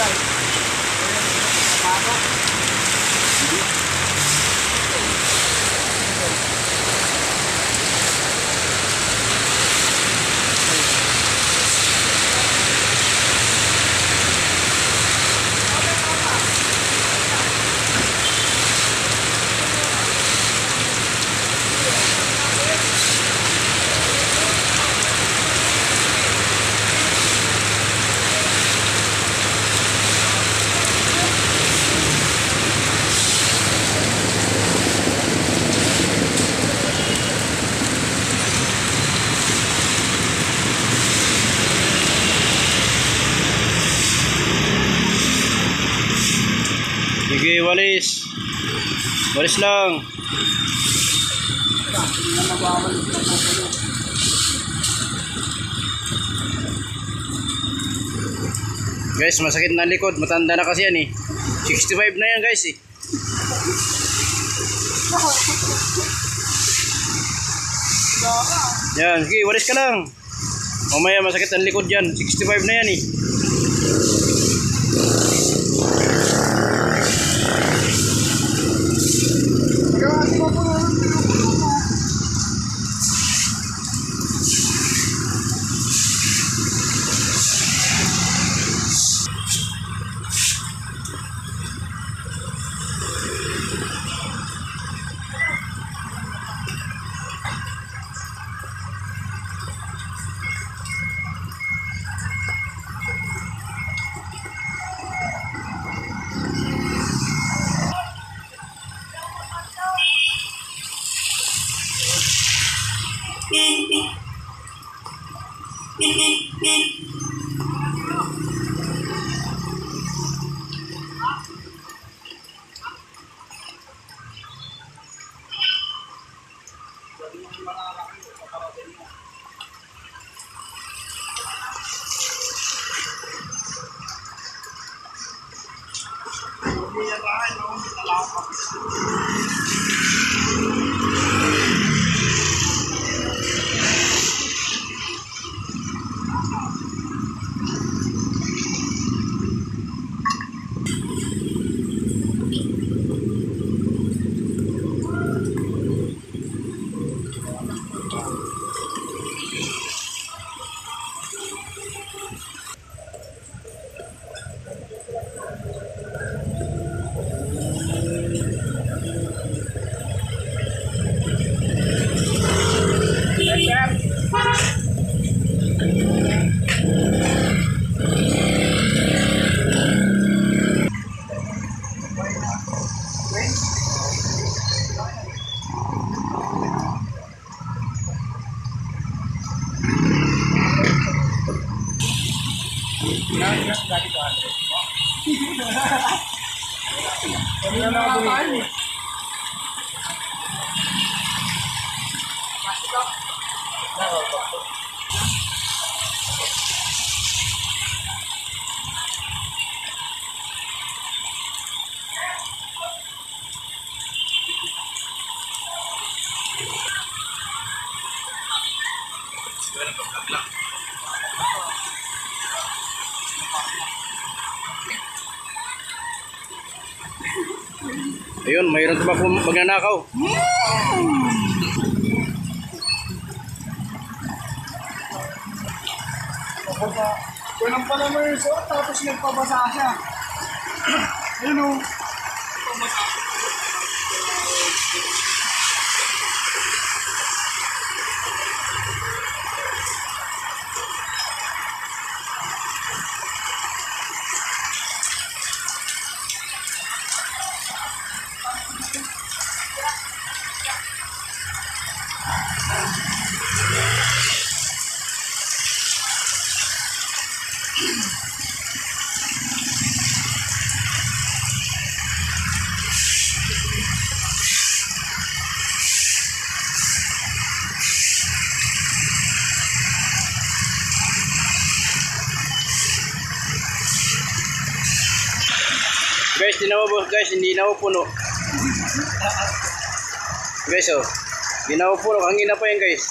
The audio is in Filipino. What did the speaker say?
guys. Ayan, pasok. Sige, walis. Walis lang. Guys, masakit na likod. Matanda na kasi yan eh. 65 na yan guys eh. Yan, sige, walis ka lang. Mamaya masakit ang likod yan. 65 na yan eh. Oh, Não, vamos instalar. Bueno, pues, Ayun, mayroon pa po magnanakaw. Walang pala mo yung suot, tapos nagpabasa siya. Ayun o. Guys, di na po, guys, hindi na puno. Guys, oh. Po puno. Hangin na pa yan, guys.